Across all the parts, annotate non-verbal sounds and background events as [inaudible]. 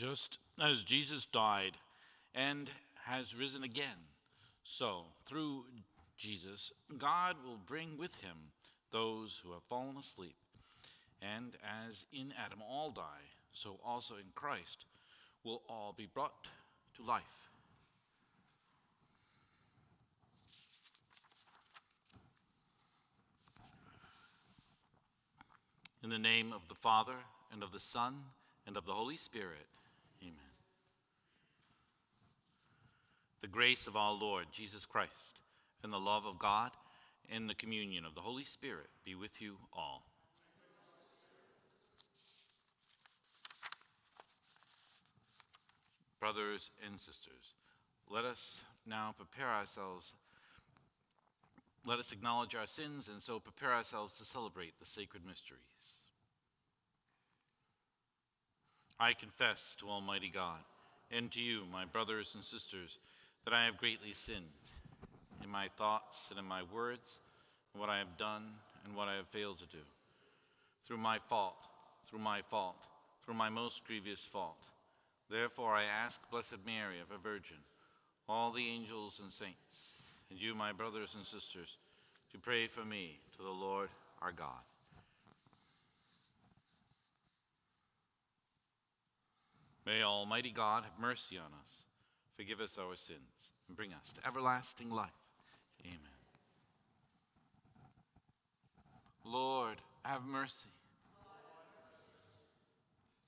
Just as Jesus died and has risen again, so through Jesus, God will bring with him those who have fallen asleep. And as in Adam all die, so also in Christ will all be brought to life. In the name of the Father, and of the Son, and of the Holy Spirit. Amen. The grace of our Lord Jesus Christ, and the love of God, and the communion of the Holy Spirit be with you all. Brothers and sisters, let us now prepare ourselves. Let us acknowledge our sins and so prepare ourselves to celebrate the sacred mysteries. I confess to Almighty God and to you, my brothers and sisters, that I have greatly sinned in my thoughts and in my words, in what I have done and what I have failed to do. Through my fault, through my fault, through my most grievous fault. Therefore I ask Blessed Mary, ever Virgin, all the angels and saints, and you, my brothers and sisters, to pray for me to the Lord our God. May Almighty God have mercy on us, forgive us our sins, and bring us to everlasting life. Amen. Lord, have mercy.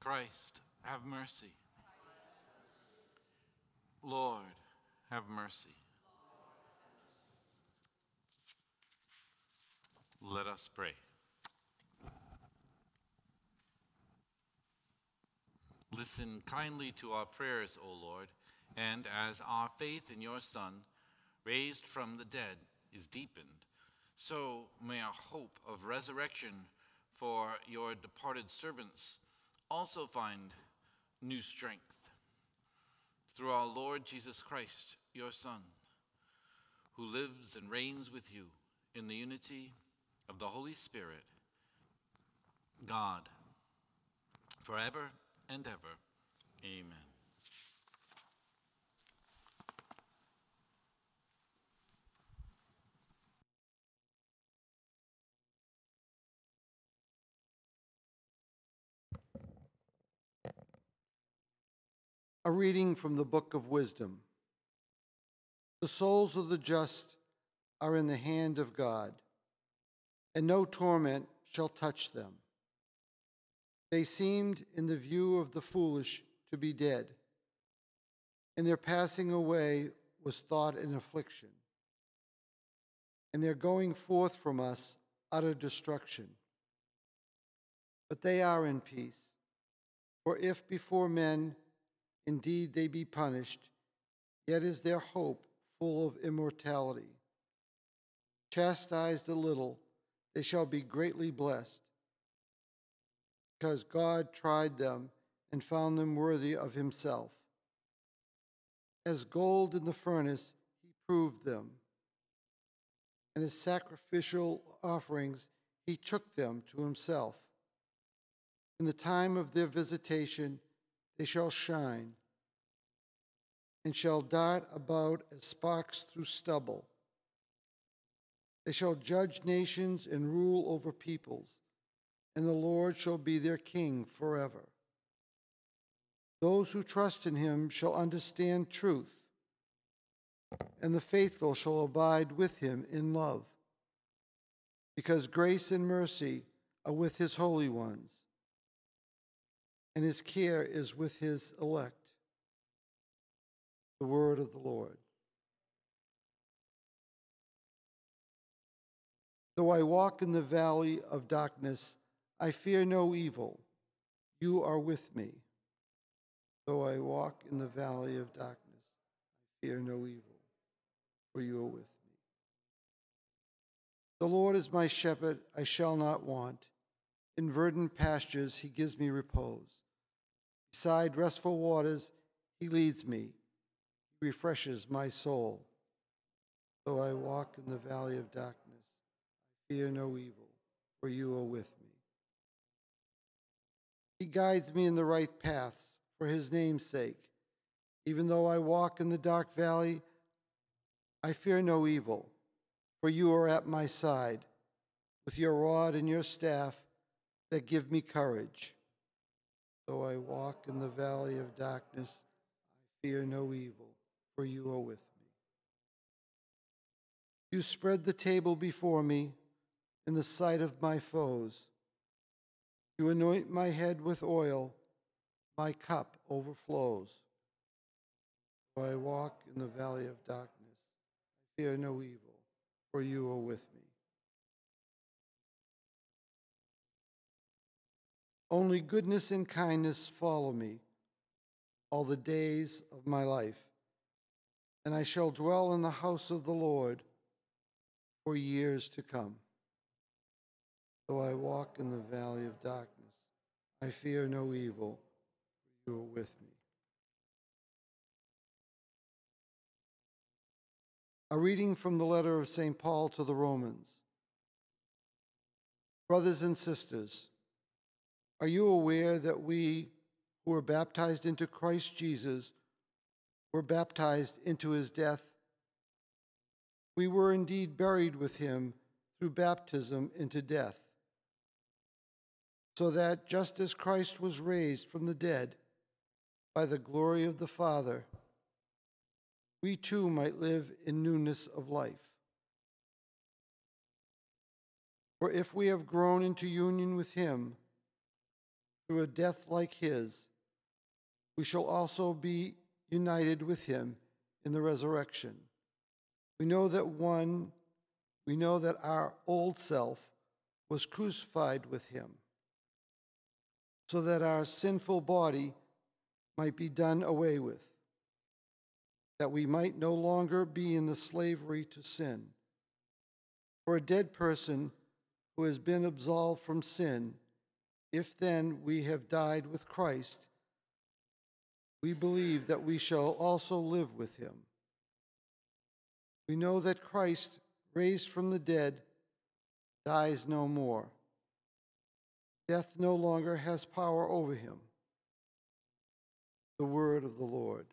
Christ, have mercy. Lord, have mercy. Let us pray. Listen kindly to our prayers, O Lord, and as our faith in your Son, raised from the dead, is deepened, so may our hope of resurrection for your departed servants also find new strength. Through our Lord Jesus Christ, your Son, who lives and reigns with you in the unity of the Holy Spirit, God, forever and ever. Amen. A reading from the Book of Wisdom. The souls of the just are in the hand of God, and no torment shall touch them. They seemed, in the view of the foolish, to be dead, and their passing away was thought an affliction, and their going forth from us utter destruction. But they are in peace, for if before men indeed they be punished, yet is their hope full of immortality. Chastised a little, they shall be greatly blessed because God tried them and found them worthy of himself. As gold in the furnace, he proved them, and as sacrificial offerings, he took them to himself. In the time of their visitation, they shall shine and shall dart about as sparks through stubble. They shall judge nations and rule over peoples and the Lord shall be their king forever. Those who trust in him shall understand truth, and the faithful shall abide with him in love, because grace and mercy are with his holy ones, and his care is with his elect. The word of the Lord. Though I walk in the valley of darkness, I fear no evil. You are with me. Though I walk in the valley of darkness, I fear no evil, for you are with me. The Lord is my shepherd, I shall not want. In verdant pastures, he gives me repose. Beside restful waters, he leads me. He refreshes my soul. Though I walk in the valley of darkness, I fear no evil, for you are with me. He guides me in the right paths for his name's sake. Even though I walk in the dark valley, I fear no evil, for you are at my side, with your rod and your staff that give me courage. Though I walk in the valley of darkness, I fear no evil, for you are with me. You spread the table before me in the sight of my foes. You anoint my head with oil, my cup overflows. Though I walk in the valley of darkness, I fear no evil, for you are with me. Only goodness and kindness follow me all the days of my life, and I shall dwell in the house of the Lord for years to come. Though I walk in the valley of darkness, I fear no evil, for you are with me. A reading from the letter of St. Paul to the Romans. Brothers and sisters, are you aware that we who were baptized into Christ Jesus were baptized into his death? We were indeed buried with him through baptism into death, so that just as Christ was raised from the dead by the glory of the Father, we too might live in newness of life. For if we have grown into union with him through a death like his, we shall also be united with him in the resurrection. We know that one, we know that our old self was crucified with him, so that our sinful body might be done away with that we might no longer be in the slavery to sin. For a dead person who has been absolved from sin, if then we have died with Christ, we believe that we shall also live with him. We know that Christ, raised from the dead, dies no more. Death no longer has power over him. The word of the Lord.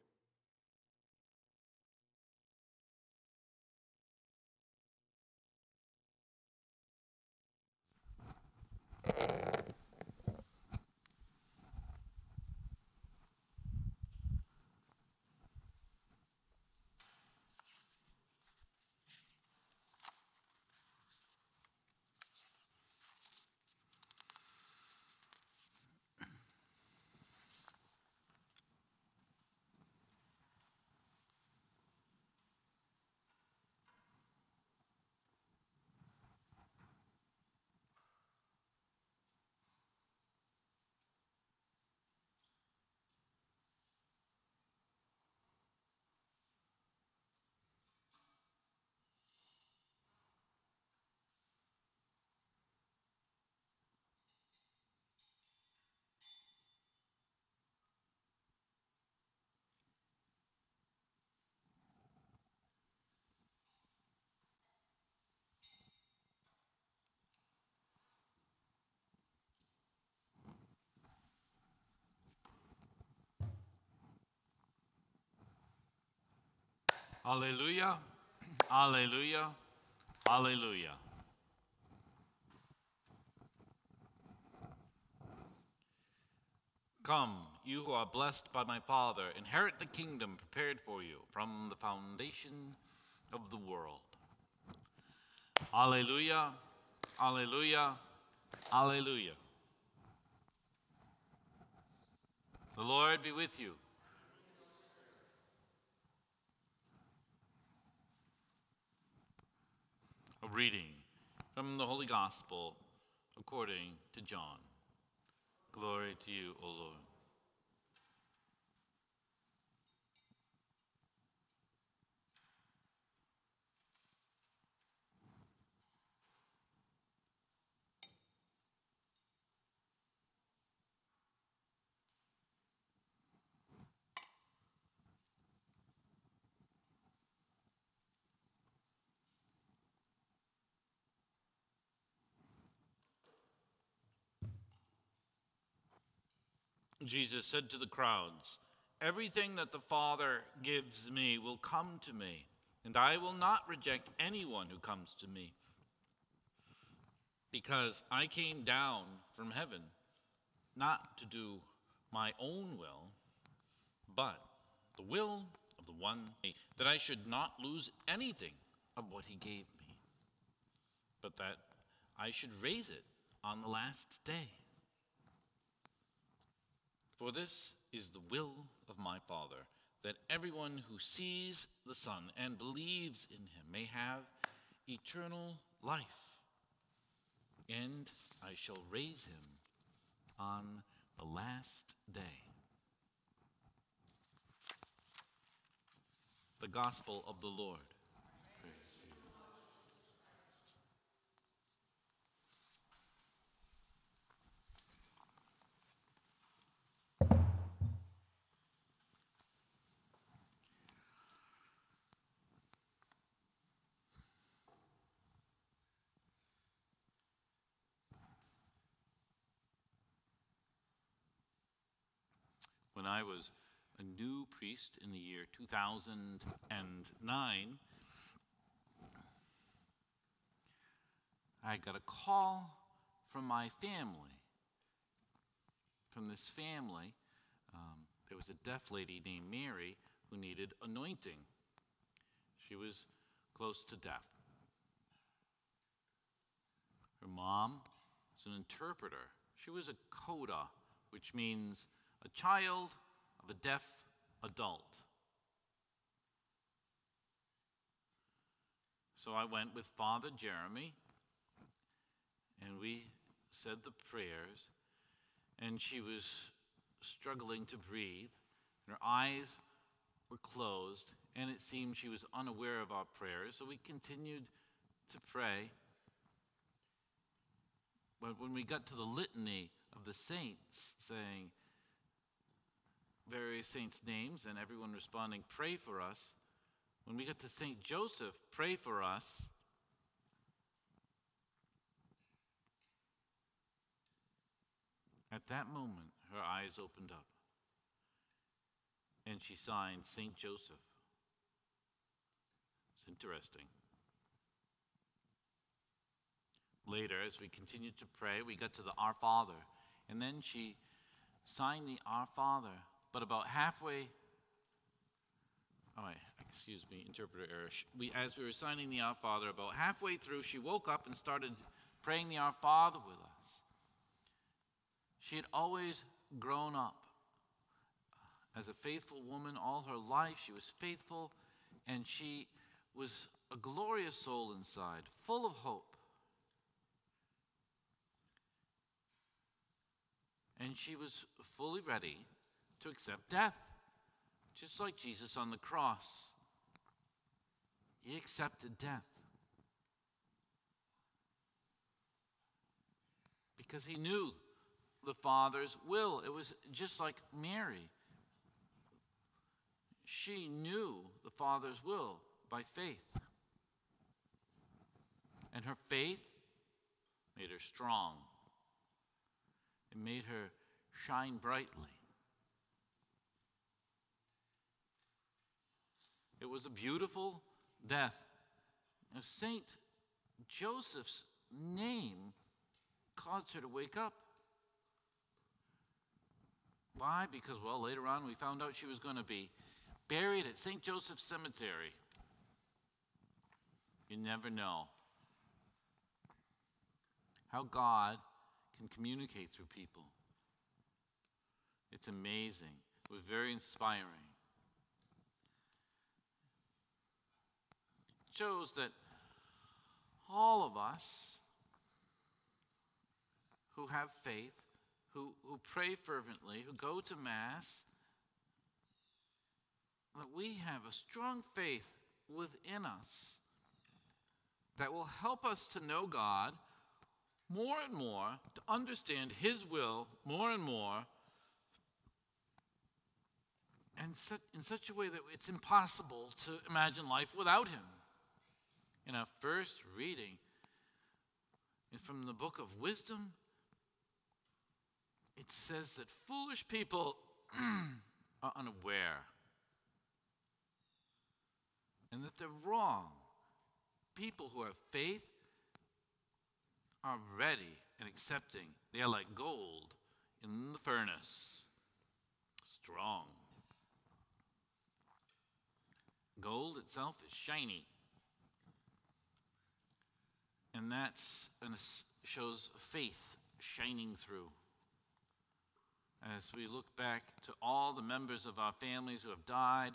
Alleluia, Alleluia, Alleluia. Come, you who are blessed by my Father, inherit the kingdom prepared for you from the foundation of the world. Alleluia, Alleluia, Alleluia. The Lord be with you. Reading from the Holy Gospel according to John. Glory to you, O Lord. Jesus said to the crowds, Everything that the Father gives me will come to me, and I will not reject anyone who comes to me. Because I came down from heaven not to do my own will, but the will of the one that I should not lose anything of what he gave me, but that I should raise it on the last day. For this is the will of my Father, that everyone who sees the Son and believes in him may have eternal life, and I shall raise him on the last day. The Gospel of the Lord. When I was a new priest in the year 2009, I got a call from my family. From this family, um, there was a deaf lady named Mary who needed anointing. She was close to death. Her mom was an interpreter. She was a coda, which means a child of a deaf adult. So I went with Father Jeremy and we said the prayers, and she was struggling to breathe, and her eyes were closed, and it seemed she was unaware of our prayers. So we continued to pray. But when we got to the litany of the saints, saying, various saints' names and everyone responding, Pray for us. When we get to St. Joseph, pray for us. At that moment, her eyes opened up and she signed St. Joseph. It's interesting. Later, as we continued to pray, we got to the Our Father, and then she signed the Our Father but about halfway, oh, excuse me, interpreter error. We, as we were signing the Our Father, about halfway through, she woke up and started praying the Our Father with us. She had always grown up as a faithful woman all her life. She was faithful, and she was a glorious soul inside, full of hope. And she was fully ready to accept death, just like Jesus on the cross. He accepted death because he knew the Father's will. It was just like Mary. She knew the Father's will by faith. And her faith made her strong. It made her shine brightly. It was a beautiful death. Now, Saint Joseph's name caused her to wake up. Why? Because, well, later on we found out she was going to be buried at St. Joseph's Cemetery. You never know how God can communicate through people. It's amazing. It was very inspiring. Shows that all of us who have faith, who, who pray fervently, who go to Mass, that we have a strong faith within us that will help us to know God more and more, to understand His will more and more, and in such a way that it's impossible to imagine life without Him in our first reading from the book of wisdom, it says that foolish people [clears throat] are unaware and that they're wrong. People who have faith are ready and accepting. They are like gold in the furnace, strong. Gold itself is shiny. And that shows faith shining through. As we look back to all the members of our families who have died,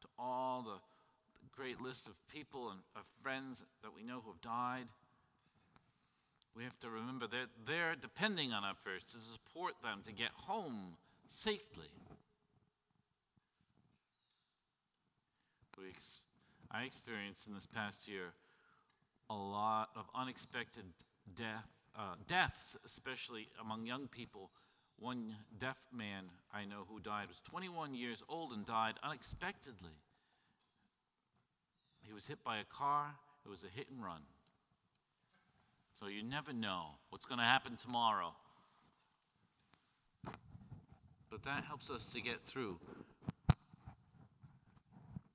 to all the great list of people and of friends that we know who have died, we have to remember that they're depending on our prayers to support them to get home safely. We ex- I experienced in this past year a lot of unexpected death, uh, deaths, especially among young people. One deaf man I know who died was 21 years old and died unexpectedly. He was hit by a car, it was a hit and run. So you never know what's going to happen tomorrow. But that helps us to get through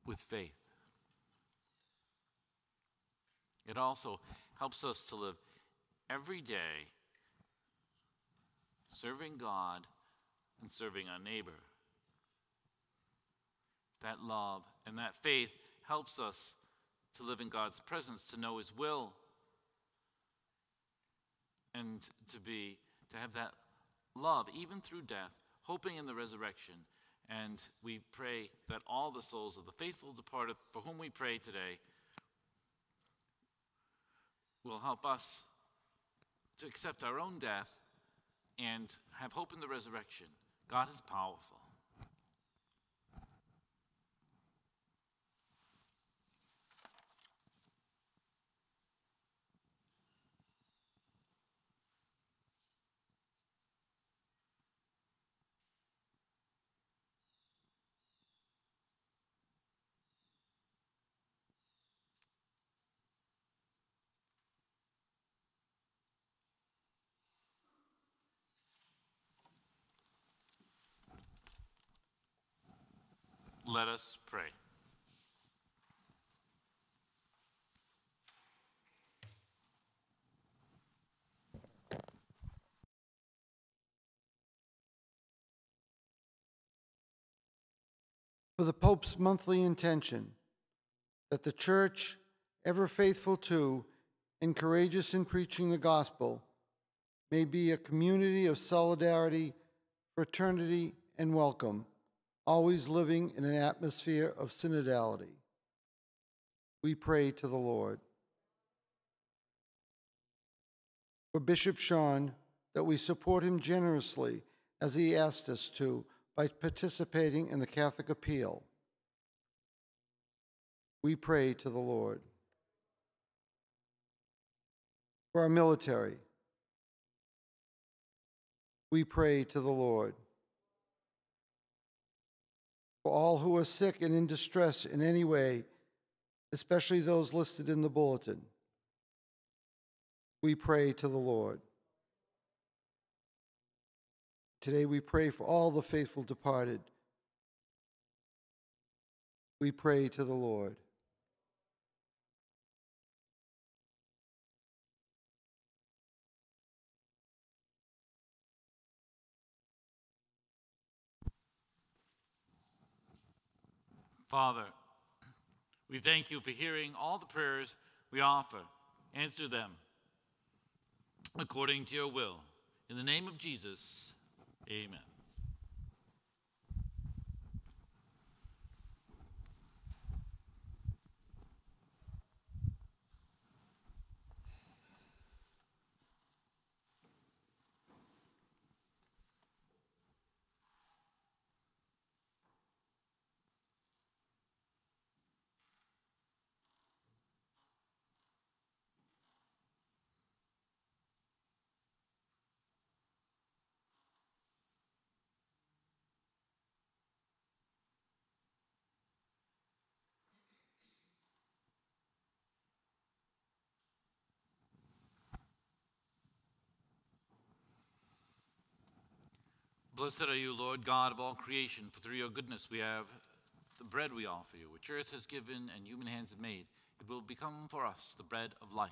with faith. It also helps us to live every day serving God and serving our neighbor. That love and that faith helps us to live in God's presence, to know His will, and to be to have that love even through death, hoping in the resurrection. And we pray that all the souls of the faithful departed for whom we pray today will help us to accept our own death and have hope in the resurrection. God is powerful. Let us pray. For the Pope's monthly intention that the Church, ever faithful to and courageous in preaching the gospel, may be a community of solidarity, fraternity, and welcome always living in an atmosphere of synodality. We pray to the Lord. For Bishop Sean, that we support him generously as he asked us to by participating in the Catholic appeal. We pray to the Lord. For our military, we pray to the Lord for all who are sick and in distress in any way, especially those listed in the bulletin. We pray to the Lord. Today we pray for all the faithful departed. We pray to the Lord. Father, we thank you for hearing all the prayers we offer. Answer them according to your will. In the name of Jesus, amen. Blessed are you, Lord God of all creation, for through your goodness we have the bread we offer you, which earth has given and human hands have made. It will become for us the bread of life.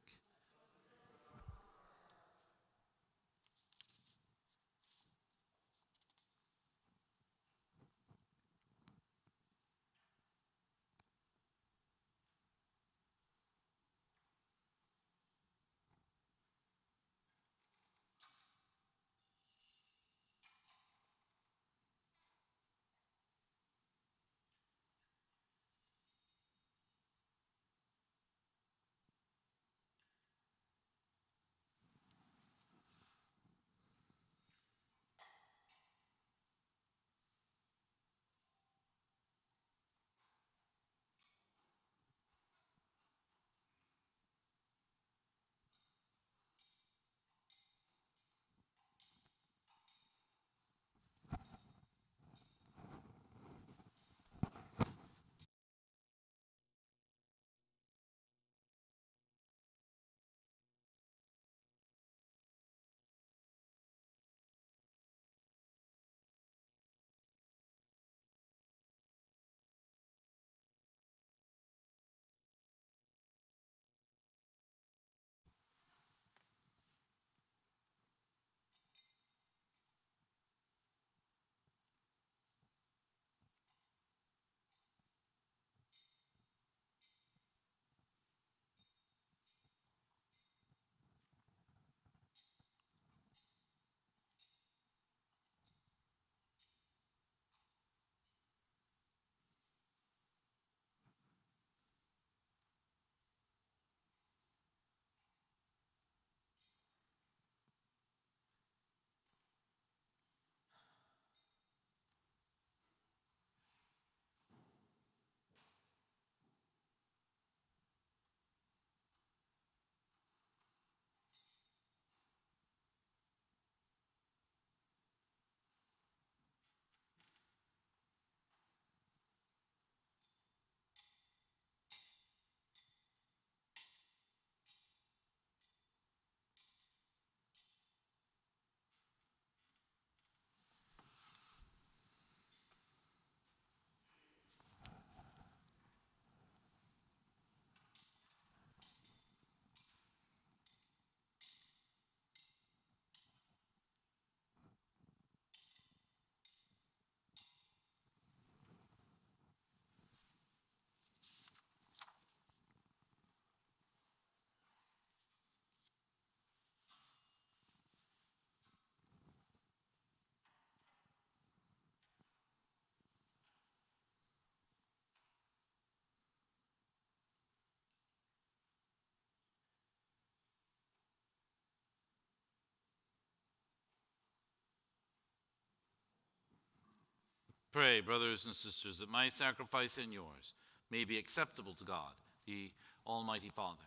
Pray, brothers and sisters, that my sacrifice and yours may be acceptable to God, the Almighty Father.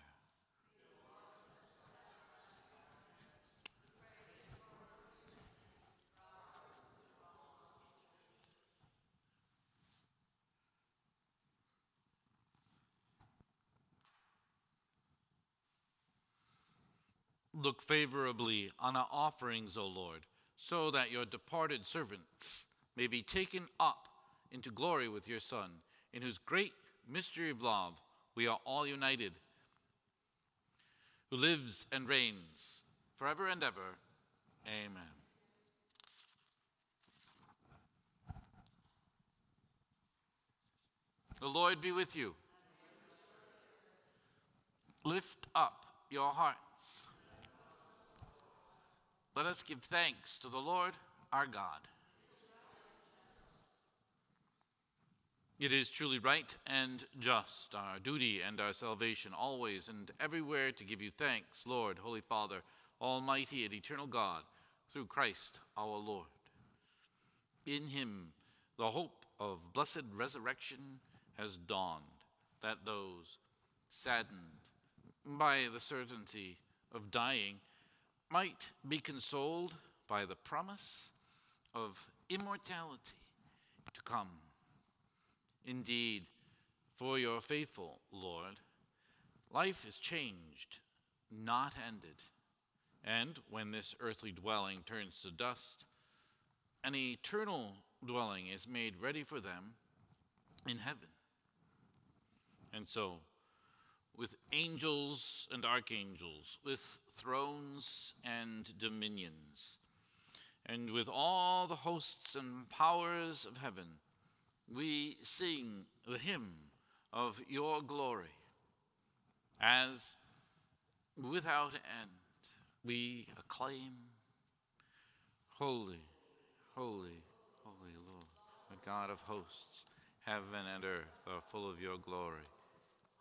Look favorably on our offerings, O Lord, so that your departed servants may be taken up into glory with your Son, in whose great mystery of love we are all united, who lives and reigns forever and ever. Amen. The Lord be with you. Lift up your hearts. Let us give thanks to the Lord our God. It is truly right and just, our duty and our salvation, always and everywhere to give you thanks, Lord, Holy Father, Almighty and eternal God, through Christ our Lord. In him, the hope of blessed resurrection has dawned, that those saddened by the certainty of dying might be consoled by the promise of immortality to come. Indeed, for your faithful, Lord, life is changed, not ended. And when this earthly dwelling turns to dust, an eternal dwelling is made ready for them in heaven. And so, with angels and archangels, with thrones and dominions, and with all the hosts and powers of heaven, we sing the hymn of your glory as without end we acclaim Holy, holy, holy Lord, the God of hosts, heaven and earth are full of your glory.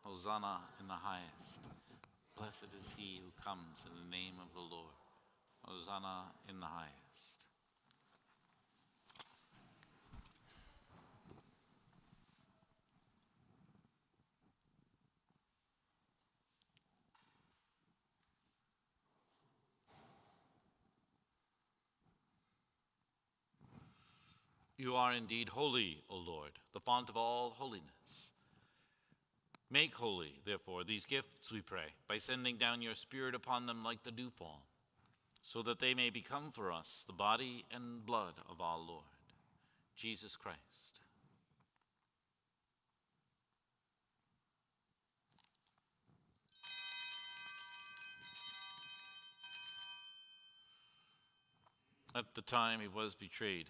Hosanna in the highest. Blessed is he who comes in the name of the Lord. Hosanna in the highest. You are indeed holy, O Lord, the font of all holiness. Make holy, therefore, these gifts, we pray, by sending down your Spirit upon them like the dewfall, so that they may become for us the body and blood of our Lord, Jesus Christ. At the time he was betrayed,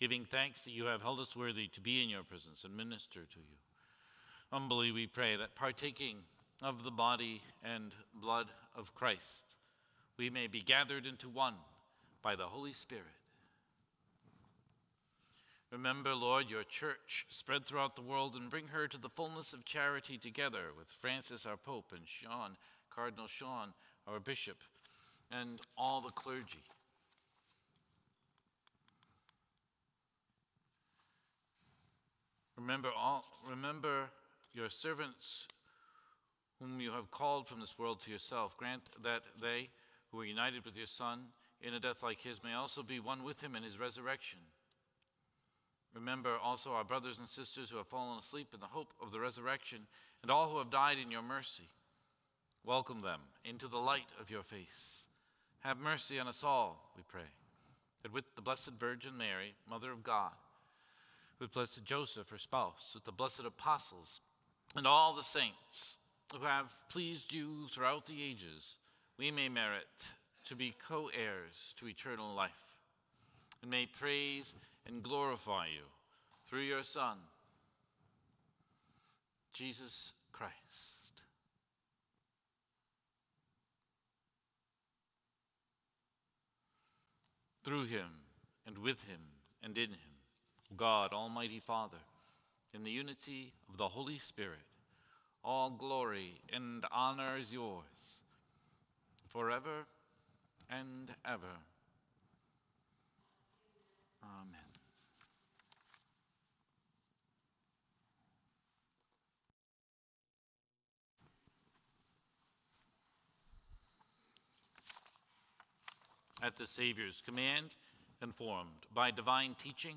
giving thanks that you have held us worthy to be in your presence and minister to you. Humbly we pray that partaking of the body and blood of Christ, we may be gathered into one by the Holy Spirit. Remember, Lord, your church spread throughout the world and bring her to the fullness of charity together with Francis, our Pope, and Sean, Cardinal Sean, our Bishop, and all the clergy. Remember all remember your servants whom you have called from this world to yourself. Grant that they who are united with your Son in a death like his may also be one with him in his resurrection. Remember also our brothers and sisters who have fallen asleep in the hope of the resurrection, and all who have died in your mercy. Welcome them into the light of your face. Have mercy on us all, we pray, that with the Blessed Virgin Mary, Mother of God, with Blessed Joseph, her spouse, with the blessed apostles, and all the saints who have pleased you throughout the ages, we may merit to be co heirs to eternal life, and may praise and glorify you through your Son, Jesus Christ. Through him, and with him, and in him, God, Almighty Father, in the unity of the Holy Spirit, all glory and honor is yours forever and ever. Amen. At the Savior's command, informed by divine teaching,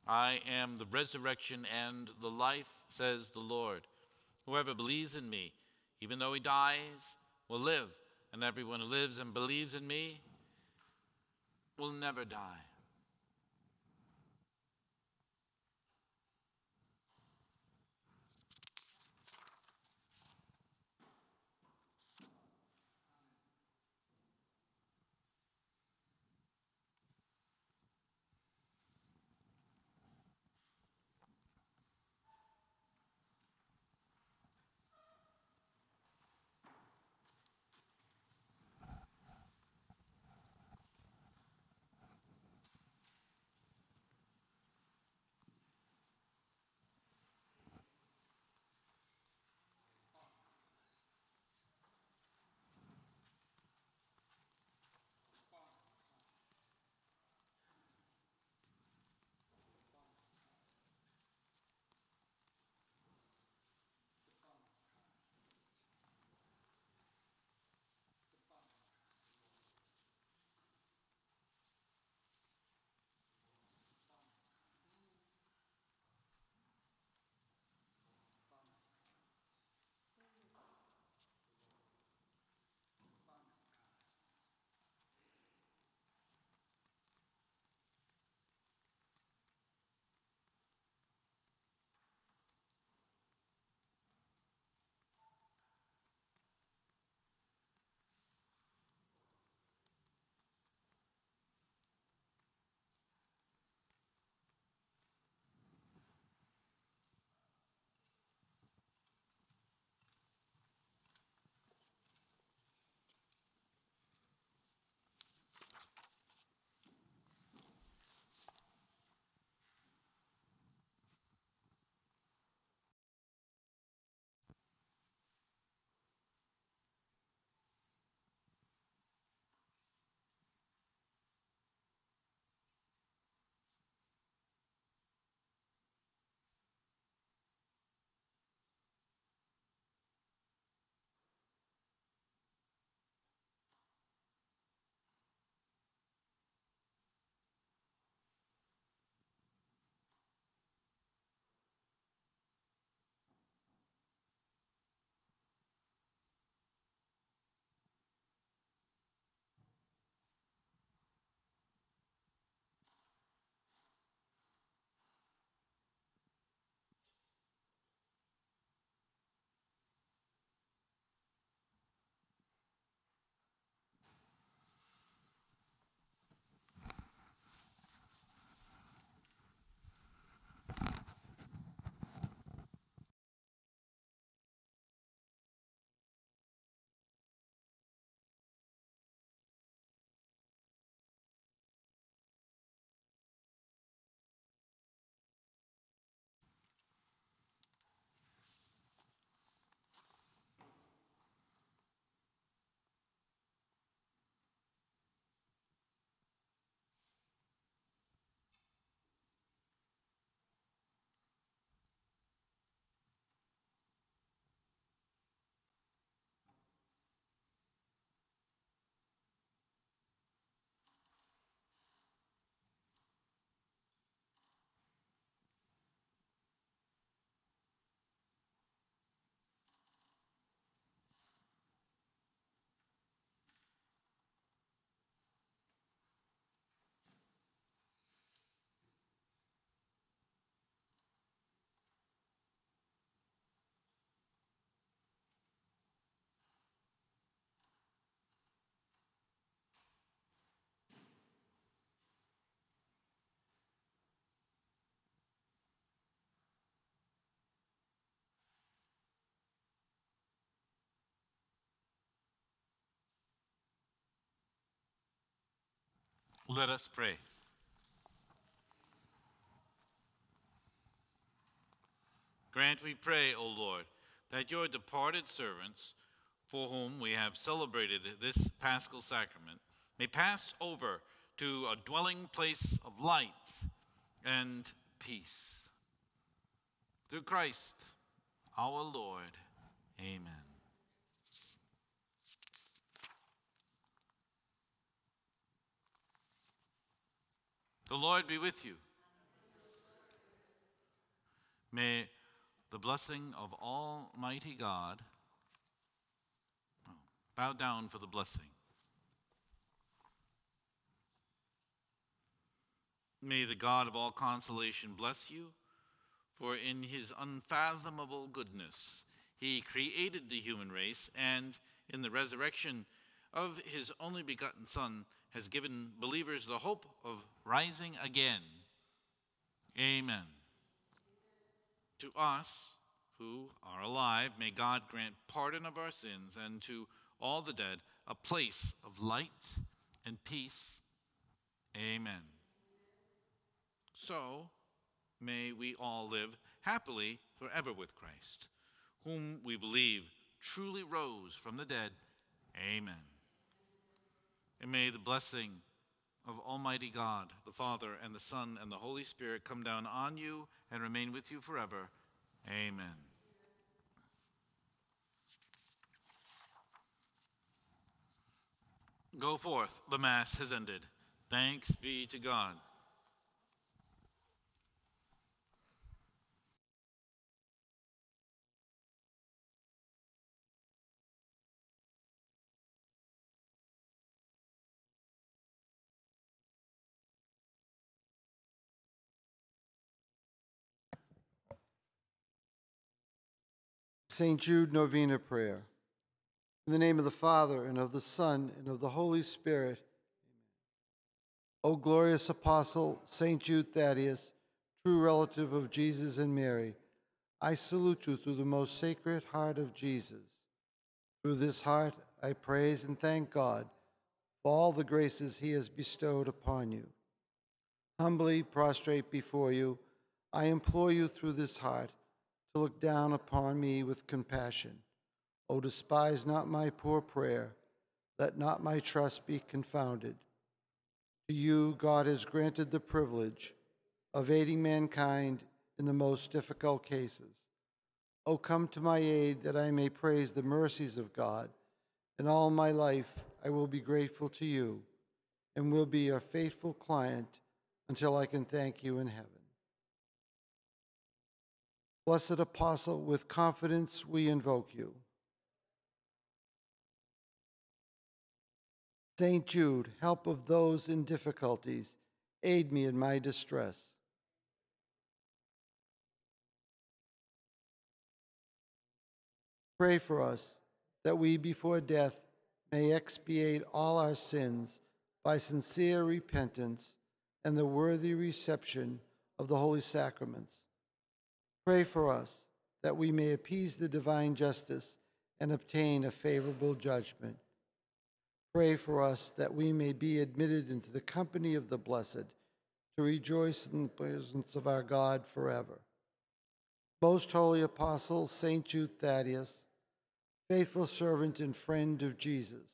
I am the resurrection and the life, says the Lord. Whoever believes in me, even though he dies, will live, and everyone who lives and believes in me will never die. Let us pray. Grant, we pray, O Lord, that your departed servants, for whom we have celebrated this paschal sacrament, may pass over to a dwelling place of light and peace. Through Christ our Lord. Amen. The Lord be with you. May the blessing of Almighty God oh, bow down for the blessing. May the God of all consolation bless you, for in his unfathomable goodness he created the human race, and in the resurrection of his only begotten Son has given believers the hope of rising again. Amen. To us who are alive, may God grant pardon of our sins, and to all the dead, a place of light and peace. Amen. So, may we all live happily forever with Christ, whom we believe truly rose from the dead. Amen. And may the blessing of Almighty God, the Father, and the Son, and the Holy Spirit come down on you and remain with you forever. Amen. Go forth. The Mass has ended. Thanks be to God. St. Jude Novena Prayer. In the name of the Father, and of the Son, and of the Holy Spirit. O glorious Apostle, St. Jude Thaddeus, true relative of Jesus and Mary, I salute you through the most sacred heart of Jesus. Through this heart, I praise and thank God for all the graces he has bestowed upon you. Humbly prostrate before you, I implore you through this heart to look down upon me with compassion. O despise not my poor prayer, let not my trust be confounded. To you, God has granted the privilege of aiding mankind in the most difficult cases. O come to my aid that I may praise the mercies of God. In all my life, I will be grateful to you and will be a faithful client until I can thank you in heaven. Blessed Apostle, with confidence we invoke you. St. Jude, help of those in difficulties, aid me in my distress. Pray for us that we before death may expiate all our sins by sincere repentance and the worthy reception of the holy sacraments Pray for us that we may appease the divine justice and obtain a favorable judgment. Pray for us that we may be admitted into the company of the blessed to rejoice in the presence of our God forever. Most holy apostle, Saint Jude Thaddeus, faithful servant and friend of Jesus,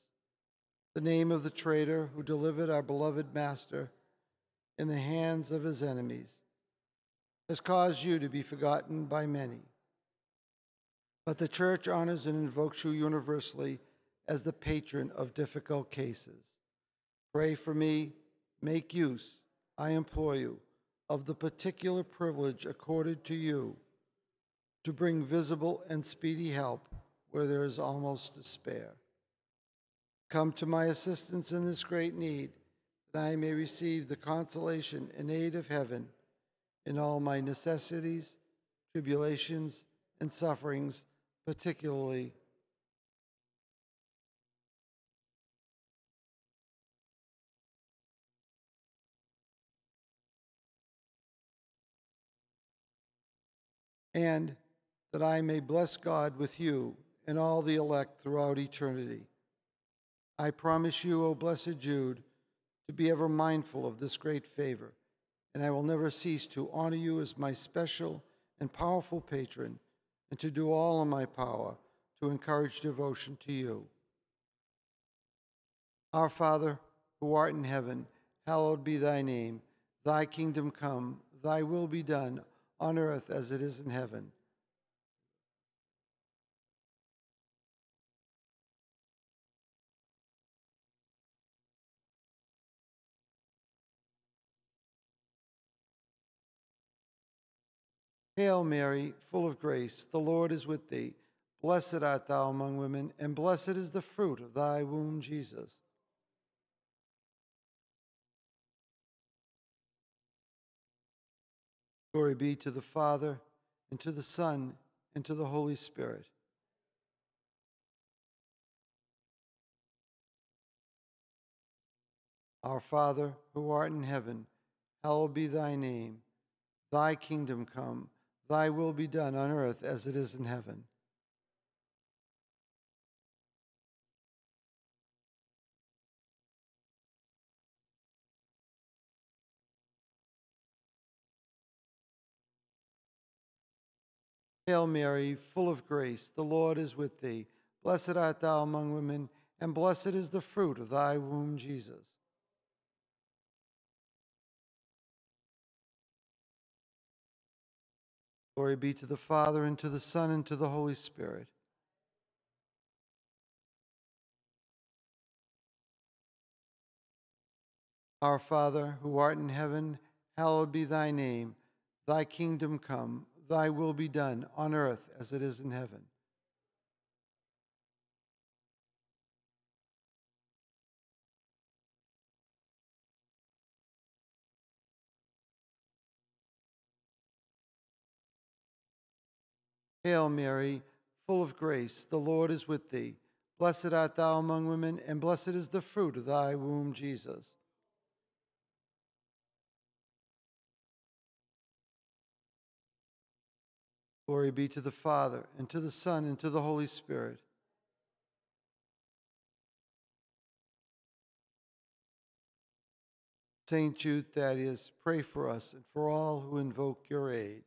the name of the traitor who delivered our beloved Master in the hands of his enemies has caused you to be forgotten by many. But the Church honors and invokes you universally as the patron of difficult cases. Pray for me, make use, I implore you, of the particular privilege accorded to you to bring visible and speedy help where there is almost despair. Come to my assistance in this great need, that I may receive the consolation and aid of heaven in all my necessities, tribulations, and sufferings, particularly and that I may bless God with you and all the elect throughout eternity. I promise you, O blessed Jude, to be ever mindful of this great favor, and I will never cease to honor you as my special and powerful patron, and to do all in my power to encourage devotion to you. Our Father, who art in heaven, hallowed be thy name. Thy kingdom come, thy will be done, on earth as it is in heaven. Hail Mary, full of grace, the Lord is with thee. Blessed art thou among women, and blessed is the fruit of thy womb, Jesus. Glory be to the Father, and to the Son, and to the Holy Spirit. Our Father, who art in heaven, hallowed be thy name. Thy kingdom come, thy will be done on earth as it is in heaven. Hail Mary, full of grace, the Lord is with thee. Blessed art thou among women, and blessed is the fruit of thy womb, Jesus. Glory be to the Father, and to the Son, and to the Holy Spirit. Our Father, who art in heaven, hallowed be thy name. Thy kingdom come thy will be done on earth as it is in heaven. Hail Mary, full of grace, the Lord is with thee. Blessed art thou among women, and blessed is the fruit of thy womb, Jesus. Glory be to the Father, and to the Son, and to the Holy Spirit. Saint Jude Thaddeus, pray for us and for all who invoke your aid.